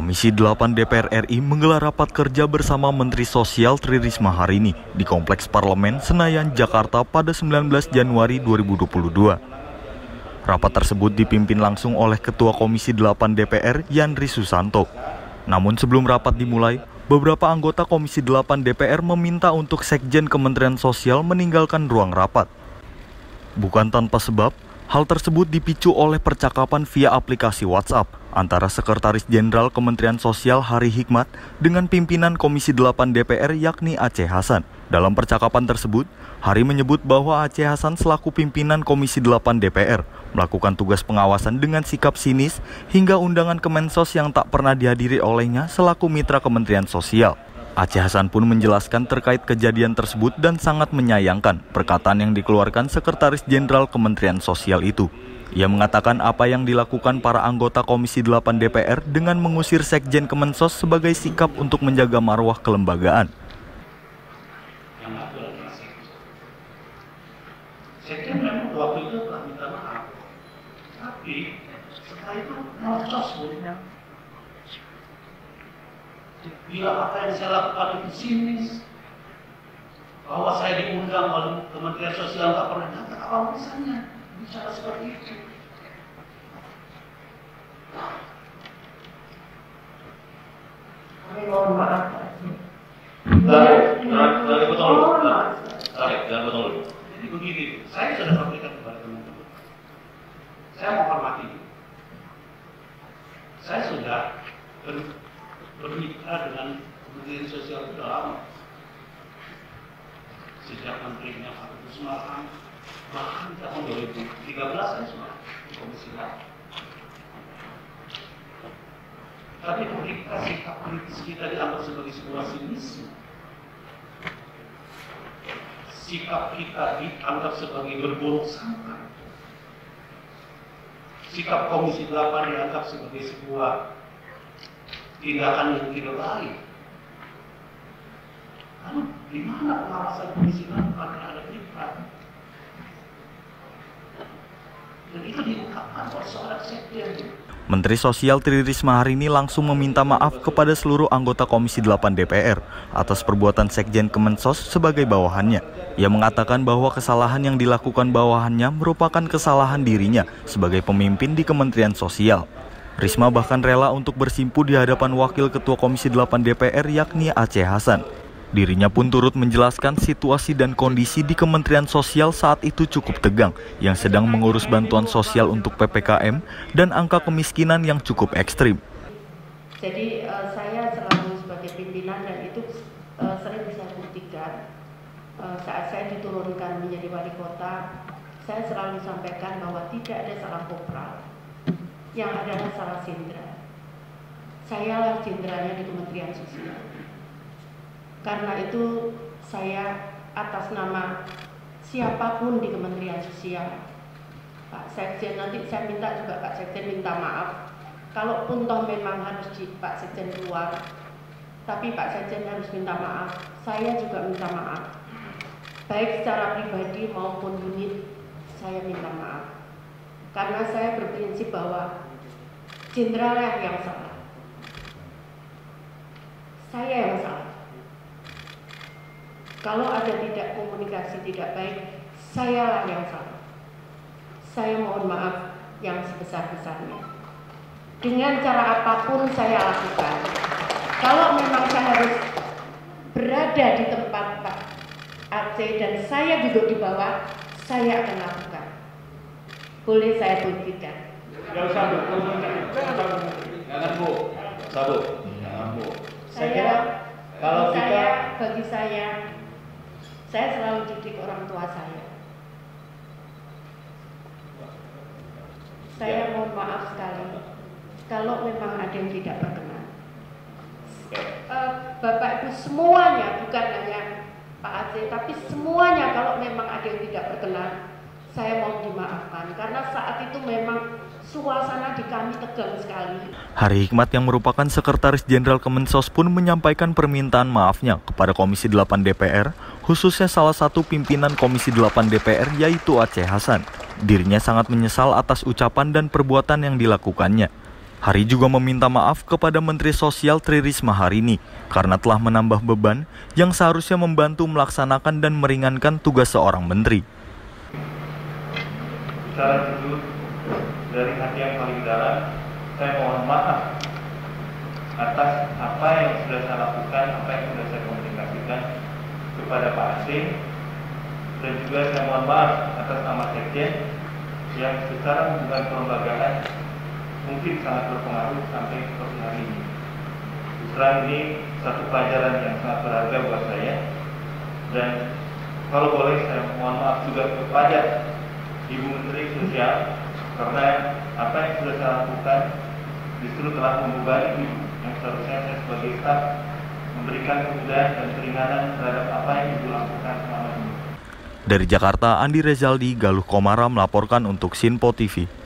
Komisi 8 DPR RI menggelar rapat kerja bersama Menteri Sosial Tri Risma hari ini di Kompleks Parlemen Senayan, Jakarta pada 19 Januari 2022. Rapat tersebut dipimpin langsung oleh Ketua Komisi 8 DPR Yandri Susanto. Namun sebelum rapat dimulai, beberapa anggota Komisi 8 DPR meminta untuk Sekjen Kementerian Sosial meninggalkan ruang rapat. Bukan tanpa sebab, hal tersebut dipicu oleh percakapan via aplikasi WhatsApp antara Sekretaris Jenderal Kementerian Sosial Hari Hikmat dengan pimpinan Komisi 8 DPR yakni Aceh Hasan. Dalam percakapan tersebut, Hari menyebut bahwa Aceh Hasan selaku pimpinan Komisi 8 DPR melakukan tugas pengawasan dengan sikap sinis hingga undangan Kemensos yang tak pernah dihadiri olehnya selaku mitra Kementerian Sosial. Aceh Hasan pun menjelaskan terkait kejadian tersebut dan sangat menyayangkan perkataan yang dikeluarkan Sekretaris Jenderal Kementerian Sosial itu. Ia mengatakan apa yang dilakukan para anggota Komisi 8 DPR dengan mengusir Sekjen Kemensos sebagai sikap untuk menjaga marwah kelembagaan. Sekjen waktu itu minta maaf, tapi setelah itu Bila apa yang saya lakukan itu sinis, bahwa saya diundang oleh Kementerian Sosial tak pernah datang, apa urusannya? bicara seperti itu. Kami mohon maaf. Tarik, tarik potong dulu. Tarik, jangan potong dulu. Jadi begini, saya sudah sampaikan kepada teman-teman. Saya menghormati. Saya sudah ber, bermitra dengan Kementerian Sosial sudah. Sejak menterinya Pak Kusmahan, bahkan tahun 2013 saya sudah di komisi Tapi ketika sikap kritis kita dianggap sebagai sebuah sinisme, sikap kita dianggap sebagai berburuk sangka, sikap komisi 8 dianggap sebagai sebuah tindakan yang tidak baik. Lalu di mana pengawasan komisi 8 terhadap kita? Menteri Sosial Tri Risma hari ini langsung meminta maaf kepada seluruh anggota Komisi 8 DPR atas perbuatan Sekjen Kemensos sebagai bawahannya. Ia mengatakan bahwa kesalahan yang dilakukan bawahannya merupakan kesalahan dirinya sebagai pemimpin di Kementerian Sosial. Risma bahkan rela untuk bersimpu di hadapan Wakil Ketua Komisi 8 DPR yakni Aceh Hasan. Dirinya pun turut menjelaskan situasi dan kondisi di Kementerian Sosial saat itu cukup tegang, yang sedang mengurus bantuan sosial untuk PPKM dan angka kemiskinan yang cukup ekstrim. Jadi uh, saya selalu sebagai pimpinan dan itu uh, sering bisa buktikan uh, saat saya diturunkan menjadi wali kota, saya selalu sampaikan bahwa tidak ada salah kopral, yang adalah salah jenderal. Saya lah jenderalnya di Kementerian Sosial karena itu saya atas nama siapa pun di Kementerian Sosial, Pak Sekjen nanti saya minta juga Pak Sekjen minta maaf. Kalaupun toh memang harus di, Pak Sekjen keluar, tapi Pak Sekjen harus minta maaf. Saya juga minta maaf. Baik secara pribadi maupun unit, saya minta maaf. Karena saya berprinsip bahwa jenderal yang salah. Saya yang salah. Kalau ada tidak komunikasi tidak baik, sayalah yang salah. Saya mohon maaf yang sebesar-besarnya. Dengan cara apa pun saya lakukan. Kalau memang saya harus berada di tempat Pak Aceh dan saya duduk di bawah, saya akan lakukan. Boleh saya buktikan. Jangan sabuk, jangan bu, sabuk, jangan bu. Saya kira kalau kita bagi saya saya selalu didik orang tua saya. Saya ya. mohon maaf sekali kalau memang ada yang tidak berkenan. Uh, Bapak Ibu semuanya bukan hanya Pak Aceh, tapi semuanya kalau memang ada yang tidak berkenan, saya mau dimaafkan karena saat itu memang suasana di kami tegang sekali. Hari Hikmat yang merupakan Sekretaris Jenderal Kemensos pun menyampaikan permintaan maafnya kepada Komisi 8 DPR khususnya salah satu pimpinan Komisi 8 DPR yaitu Aceh Hasan. Dirinya sangat menyesal atas ucapan dan perbuatan yang dilakukannya. Hari juga meminta maaf kepada Menteri Sosial Tri Risma hari ini karena telah menambah beban yang seharusnya membantu melaksanakan dan meringankan tugas seorang menteri. Secara jujur dari hati yang paling dalam, saya mohon maaf atas apa yang sudah saya lakukan, apa yang sudah saya komunikasikan kepada Pak Asing dan juga saya mohon maaf atas nama Sekjen yang secara hubungan kelembagaan mungkin sangat berpengaruh sampai seperti hari ini. Terus ini satu pelajaran yang sangat berharga buat saya dan kalau boleh saya mohon maaf juga kepada Ibu Menteri Sosial karena apa yang sudah saya lakukan justru telah membebani yang seharusnya saya sebagai staf memberikan kemudahan dan keringanan terhadap apa yang Ibu lakukan selama ini. Dari Jakarta, Andi Rezaldi, Galuh Komara melaporkan untuk Sinpo TV.